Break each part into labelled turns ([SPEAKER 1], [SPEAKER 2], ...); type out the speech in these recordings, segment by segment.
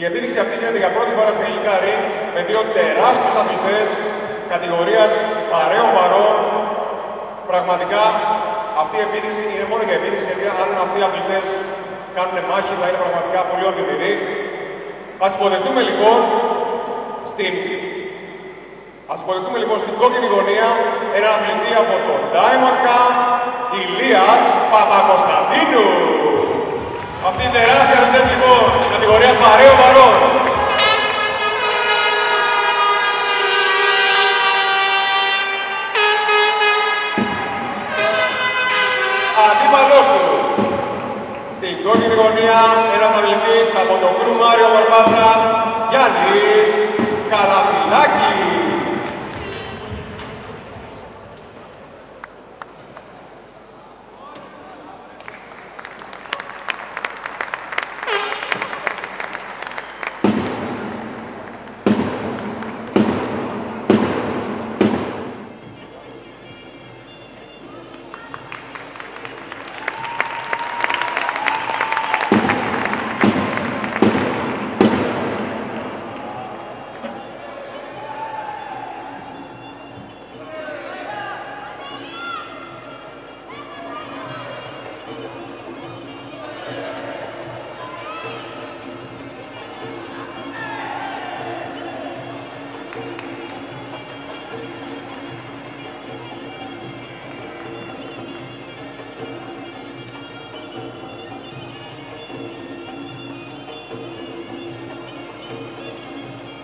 [SPEAKER 1] Η επίδειξη αυτή γίνεται για πρώτη φορά στην ελληνικά ring με δύο τεράστιους αθλητές κατηγορίας παρέων βαρών. Πραγματικά αυτή η επίδειξη είναι μόνο για επίδειξη γιατί αν αυτοί οι αθλητές κάνουν μάχη θα είναι πραγματικά πολύ οδυνηροί. Ας υποδεχτούμε λοιπόν στην Ας υποδεχτούμε λοιπόν στην κόκκινη γωνία ένα αθλητή από το Diamond Cup, Ηλίας Παπακοσταντίνους. Αυτή η τεράστια λοιπόν κατηγορίας Βαρέου κόκκινη γωνία ένας αθλητής από τον κρού Μάριο Βαρπάτσα, Γιάννης Καλαπηλάκης.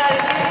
[SPEAKER 2] Gracias.